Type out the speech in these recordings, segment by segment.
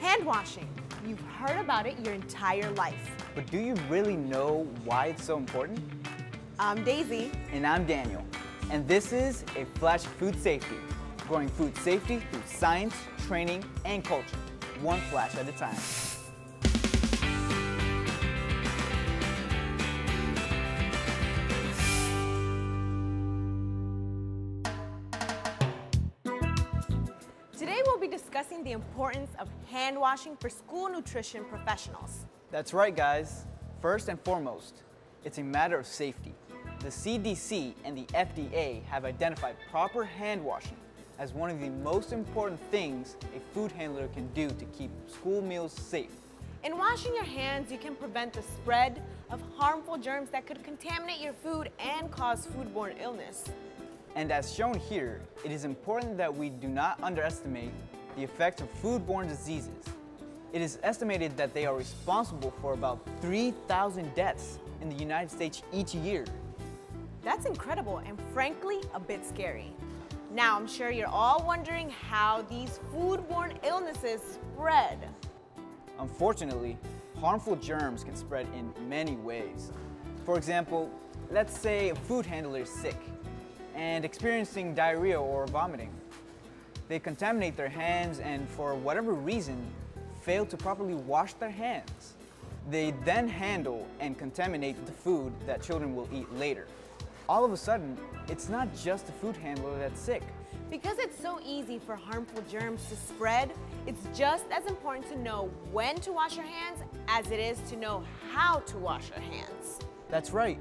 Hand washing. You've heard about it your entire life. But do you really know why it's so important? I'm Daisy. And I'm Daniel. And this is a Flash of Food Safety, growing food safety through science, training, and culture, one flash at a time. Be discussing the importance of hand washing for school nutrition professionals. That's right, guys. First and foremost, it's a matter of safety. The CDC and the FDA have identified proper hand washing as one of the most important things a food handler can do to keep school meals safe. In washing your hands, you can prevent the spread of harmful germs that could contaminate your food and cause foodborne illness. And as shown here, it is important that we do not underestimate the effects of foodborne diseases. It is estimated that they are responsible for about 3,000 deaths in the United States each year. That's incredible and frankly a bit scary. Now I'm sure you're all wondering how these foodborne illnesses spread. Unfortunately, harmful germs can spread in many ways. For example, let's say a food handler is sick and experiencing diarrhea or vomiting. They contaminate their hands and for whatever reason, fail to properly wash their hands. They then handle and contaminate the food that children will eat later. All of a sudden, it's not just the food handler that's sick. Because it's so easy for harmful germs to spread, it's just as important to know when to wash your hands as it is to know how to wash your hands. That's right.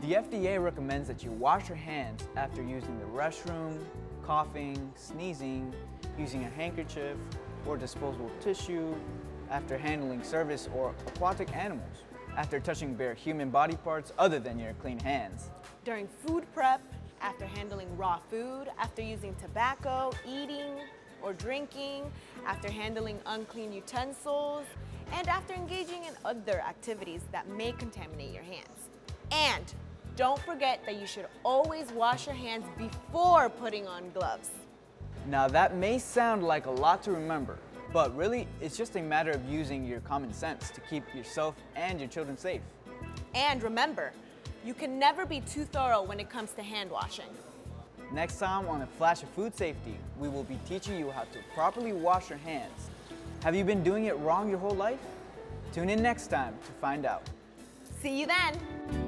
The FDA recommends that you wash your hands after using the restroom, coughing, sneezing, using a handkerchief or disposable tissue, after handling service or aquatic animals, after touching bare human body parts other than your clean hands. During food prep, after handling raw food, after using tobacco, eating or drinking, after handling unclean utensils, and after engaging in other activities that may contaminate your hands. And don't forget that you should always wash your hands before putting on gloves. Now that may sound like a lot to remember, but really it's just a matter of using your common sense to keep yourself and your children safe. And remember, you can never be too thorough when it comes to hand washing. Next time on A Flash of Food Safety, we will be teaching you how to properly wash your hands. Have you been doing it wrong your whole life? Tune in next time to find out. See you then!